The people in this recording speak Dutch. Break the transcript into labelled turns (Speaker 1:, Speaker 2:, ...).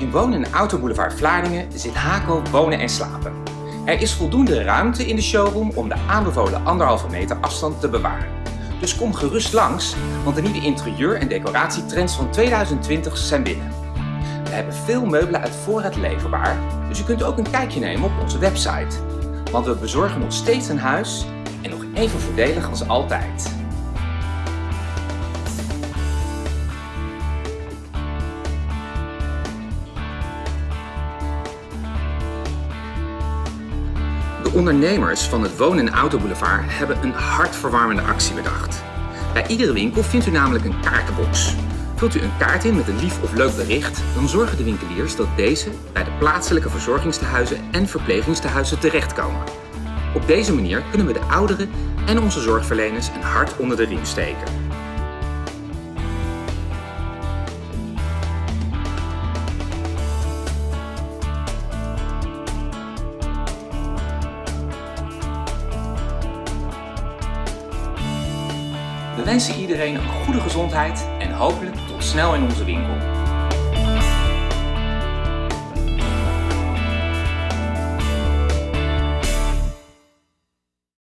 Speaker 1: In Wonen en Autoboulevard Vlaardingen zit Haco Wonen en Slapen. Er is voldoende ruimte in de showroom om de aanbevolen anderhalve meter afstand te bewaren. Dus kom gerust langs, want de nieuwe interieur- en decoratietrends van 2020 zijn binnen. We hebben veel meubelen uit voorraad leverbaar, dus u kunt ook een kijkje nemen op onze website. Want we bezorgen nog steeds een huis en nog even voordelig als altijd. De ondernemers van het Wonen- en Autoboulevard hebben een hartverwarmende actie bedacht. Bij iedere winkel vindt u namelijk een kaartenbox. Vult u een kaart in met een lief of leuk bericht, dan zorgen de winkeliers dat deze bij de plaatselijke verzorgingstehuizen en verplegingstehuizen terechtkomen. Op deze manier kunnen we de ouderen en onze zorgverleners een hart onder de riem steken. We wensen iedereen een goede gezondheid en hopelijk tot snel in onze winkel.